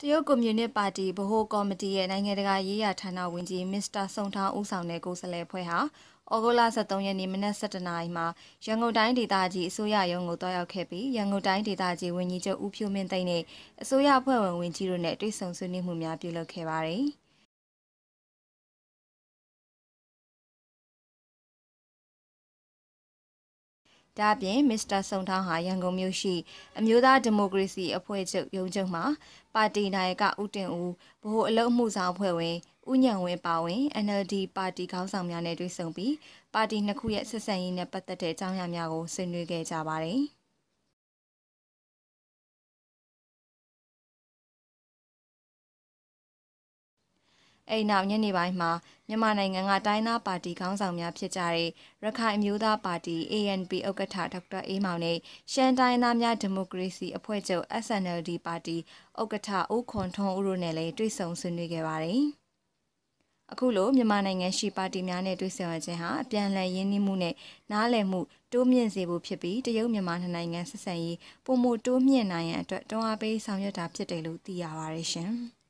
တရုတ်ကွန်မြူနစ်ပါတီဗဟိုကော်မတီရဲ့နိုင်ငံတကာရေးရာဌာနဝန်ကြီးမစ္စတာစုံထောင်းဦးဆောင်တဲ့ကိုယ်စားလှယ်ဖွဲ့ဟာဩဂုတ်လ23ရက်နေ့မနက်7:00နာရီမှာရန်ကုန်တိုင်းဒေသကြီးအစိုးရရုံးကိုတွားရောက်ခဲ့ပြီးရန်ကုန်တိုင်းဒေသကြီးဝန်ကြီးချုပ်ဦးဖြိုးမင်းသိန်းနဲ့အစိုးရအဖွဲ့ဝင်ဝန်ကြီးတို့နဲ့တွေ့ဆုံဆွေးနွေးမှုများပြုလုပ်ခဲ့ပါတယ်။ ဒါ့အပြင်မစ္စတာစုံထောင်းဟာရန်ကုန်မြို့ရှိအမျိုးသားဒီမိုကရေစီအဖွဲ့ချုပ်ရုံးချုပ်မှာပါတီနာယကဦးတင်ဦးဗဟိုအလုပ်မှုဆောင်အဖွဲ့ဝင်ဦးညံဝင်းပါဝင် NLD ပါတီခေါင်းဆောင်များနဲ့တွေ့ဆုံပြီးပါတီနှစ်ခုရဲ့ဆက်ဆံရေးနဲ့ပတ်သက်တဲ့အကြောင်းအရာများကိုဆွေးနွေးခဲ့ကြပါတယ်။ အဲ့နောက်ညနေပိုင်းမှာမြန်မာနိုင်ငံကတိုင်းသားပါတီခေါင်းဆောင်များဖြစ်ကြတဲ့ရခိုင်အမျိုးသားပါတီ ANP ဥက္ကဋ္ဌဒေါက်တာအေးမောင်နဲ့ရှမ်းတိုင်းသားများဒီမိုကရေစီအဖွဲ့ချုပ် SNLD ပါတီဥက္ကဋ္ဌဦးခွန်ထွန်းဦးတို့နဲ့လည်းတွေ့ဆုံဆွေးနွေးခဲ့ပါတယ်။အခုလိုမြန်မာနိုင်ငံရှိပါတီများနဲ့တွေ့ဆုံရခြင်းဟာအပြန်အလှန်ရင်းနှီးမှုနဲ့နားလည်မှုတိုးမြင့်စေဖို့ဖြစ်ပြီးတရုတ်မြန်မာနှစ်နိုင်ငံဆက်ဆံရေးပုံမှုတိုးမြင့်နိုင်ရန်အတွက်တွန်းအားပေးဆောင်ရွက်တာဖြစ်တယ်လို့သိရပါတယ်ရှင်။